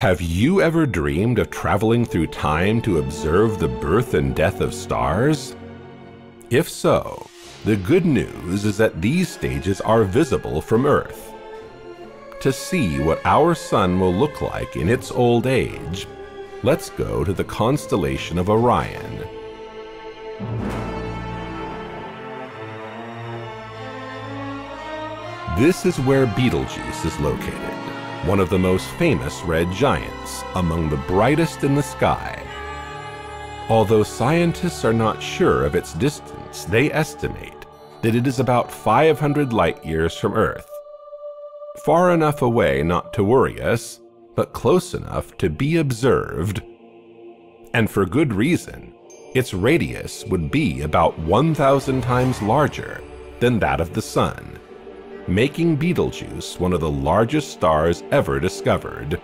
Have you ever dreamed of traveling through time to observe the birth and death of stars? If so, the good news is that these stages are visible from Earth. To see what our sun will look like in its old age, let's go to the constellation of Orion. This is where Betelgeuse is located one of the most famous red giants, among the brightest in the sky. Although scientists are not sure of its distance, they estimate that it is about 500 light years from Earth. Far enough away not to worry us, but close enough to be observed. And for good reason. Its radius would be about 1,000 times larger than that of the Sun making Betelgeuse one of the largest stars ever discovered.